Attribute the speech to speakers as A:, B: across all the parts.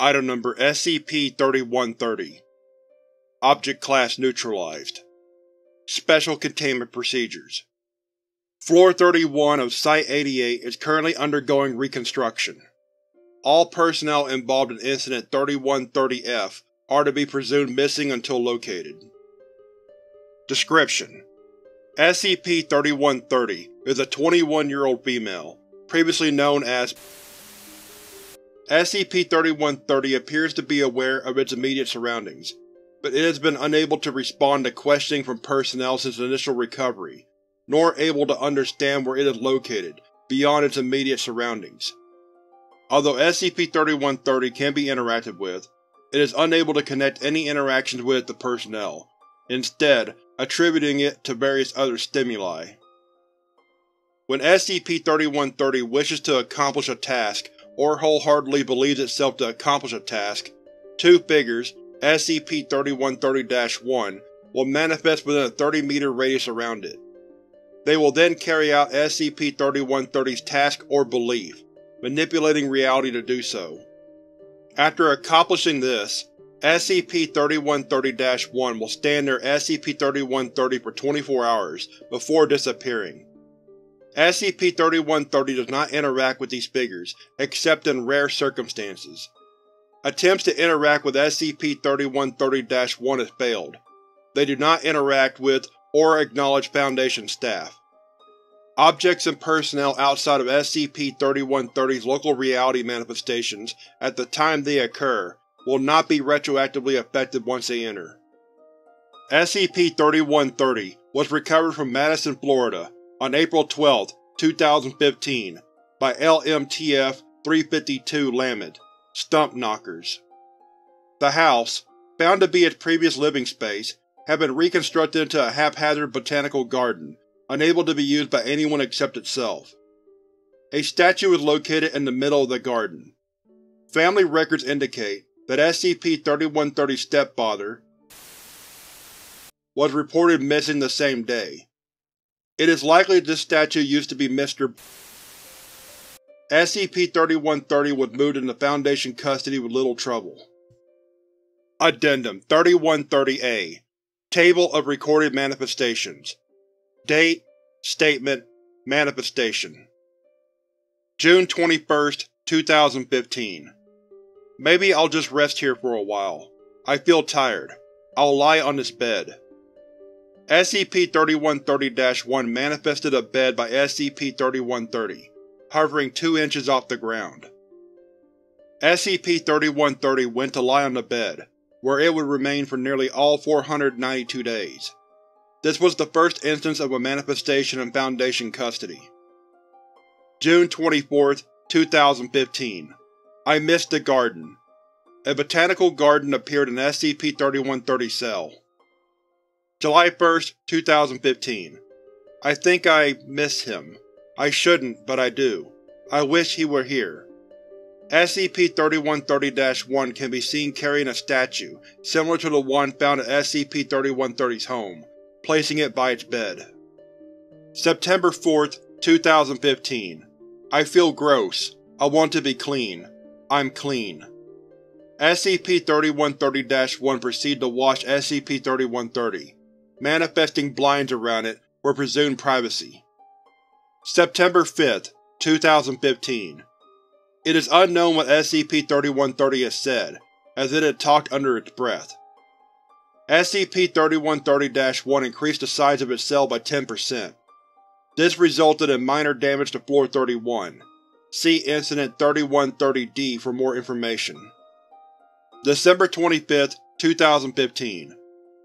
A: Item Number SCP-3130 Object Class Neutralized Special Containment Procedures Floor 31 of Site-88 is currently undergoing reconstruction. All personnel involved in Incident 3130-F are to be presumed missing until located. Description: SCP-3130 is a 21-year-old female, previously known as SCP-3130 appears to be aware of its immediate surroundings, but it has been unable to respond to questioning from personnel since initial recovery, nor able to understand where it is located, beyond its immediate surroundings. Although SCP-3130 can be interacted with, it is unable to connect any interactions with the personnel, instead attributing it to various other stimuli. When SCP-3130 wishes to accomplish a task or wholeheartedly believes itself to accomplish a task, two figures, SCP-3130-1, will manifest within a 30-meter radius around it. They will then carry out SCP-3130's task or belief, manipulating reality to do so. After accomplishing this, SCP-3130-1 will stand near SCP-3130 for 24 hours before disappearing. SCP-3130 does not interact with these figures, except in rare circumstances. Attempts to interact with SCP-3130-1 have failed. They do not interact with or acknowledge Foundation staff. Objects and personnel outside of SCP-3130's local reality manifestations at the time they occur will not be retroactively affected once they enter. SCP-3130 was recovered from Madison, Florida on April 12, 2015 by LMTF-352 Lamedh, Stump Knockers. The house, found to be its previous living space, had been reconstructed into a haphazard botanical garden, unable to be used by anyone except itself. A statue is located in the middle of the garden. Family records indicate that SCP-3130's stepfather was reported missing the same day. It is likely this statue used to be Mr. SCP-3130 was moved into Foundation custody with little trouble. Addendum 3130-A Table of Recorded Manifestations Date Statement Manifestation June 21, 2015 Maybe I'll just rest here for a while. I feel tired. I'll lie on this bed. SCP-3130-1 manifested a bed by SCP-3130, hovering 2 inches off the ground. SCP-3130 went to lie on the bed, where it would remain for nearly all 492 days. This was the first instance of a manifestation in Foundation custody. June 24, 2015 I missed the garden. A botanical garden appeared in SCP-3130's cell. July 1, 2015 I think I miss him. I shouldn't, but I do. I wish he were here. SCP-3130-1 can be seen carrying a statue similar to the one found at SCP-3130's home, placing it by its bed. September 4, 2015 I feel gross. I want to be clean. I'm clean. SCP-3130-1 proceed to wash SCP-3130 manifesting blinds around it for presumed privacy. September 5, 2015 It is unknown what SCP-3130 has said, as it had talked under its breath. SCP-3130-1 increased the size of its cell by 10%. This resulted in minor damage to Floor 31. See Incident 3130-D for more information. December 25, 2015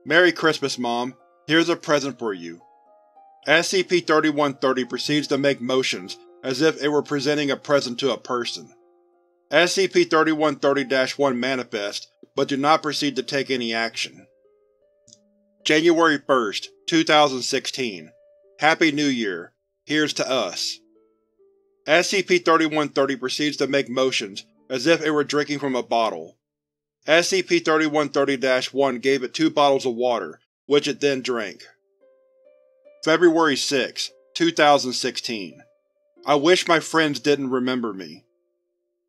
A: Merry Christmas, Mom. Here's a present for you. SCP-3130 proceeds to make motions as if it were presenting a present to a person. SCP-3130-1 manifests, but do not proceed to take any action. January 1, 2016 Happy New Year. Here's to us. SCP-3130 proceeds to make motions as if it were drinking from a bottle. SCP-3130-1 gave it two bottles of water, which it then drank. February 6, 2016 I wish my friends didn't remember me.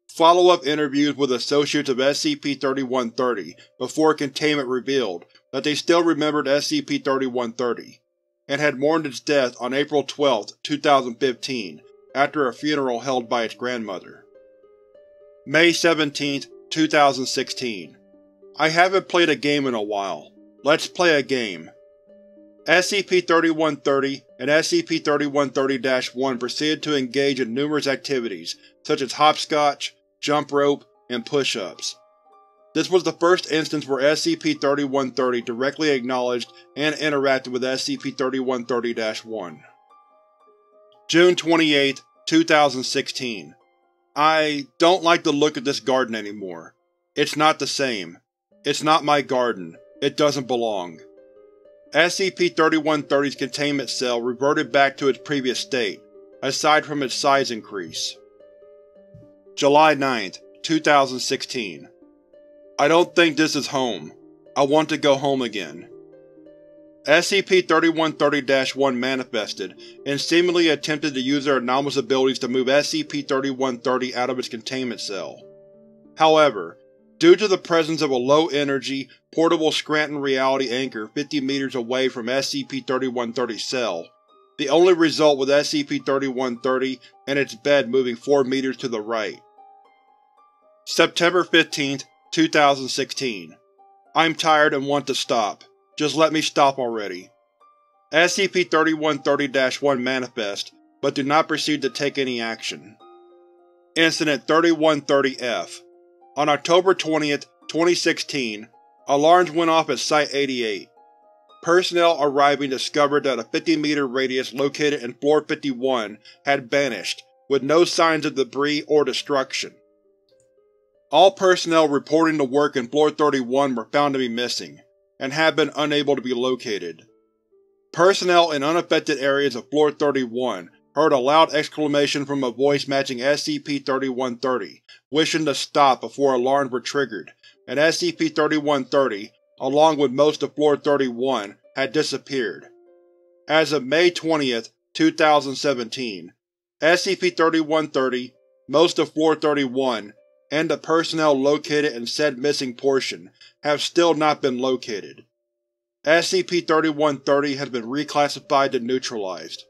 A: Follow-up interviews with associates of SCP-3130 before containment revealed that they still remembered SCP-3130, and had mourned its death on April 12, 2015, after a funeral held by its grandmother. May 17, 2016 I haven't played a game in a while. Let's play a game. SCP-3130 and SCP-3130-1 proceeded to engage in numerous activities, such as hopscotch, jump rope, and push-ups. This was the first instance where SCP-3130 directly acknowledged and interacted with SCP-3130-1. June 28, 2016 I don't like the look of this garden anymore. It's not the same. It's not my garden. It doesn't belong. SCP-3130's containment cell reverted back to its previous state, aside from its size increase. July 9, 2016 I don't think this is home. I want to go home again. SCP-3130-1 manifested, and seemingly attempted to use their anomalous abilities to move SCP-3130 out of its containment cell. However, due to the presence of a low-energy, portable Scranton reality anchor 50 meters away from SCP-3130's cell, the only result was SCP-3130 and its bed moving 4 meters to the right. September 15, 2016 I'm tired and want to stop. Just let me stop already. SCP-3130-1 Manifest, but do not proceed to take any action. Incident 3130-F On October 20, 2016, alarms went off at Site-88. Personnel arriving discovered that a 50-meter radius located in Floor 51 had vanished, with no signs of debris or destruction. All personnel reporting to work in Floor 31 were found to be missing, and have been unable to be located. Personnel in unaffected areas of Floor 31 heard a loud exclamation from a voice matching SCP-3130, wishing to stop before alarms were triggered, and SCP-3130, along with most of Floor 31, had disappeared. As of May 20, 2017, SCP-3130, most of Floor 31, and the personnel located in said missing portion have still not been located. SCP-3130 has been reclassified to neutralized.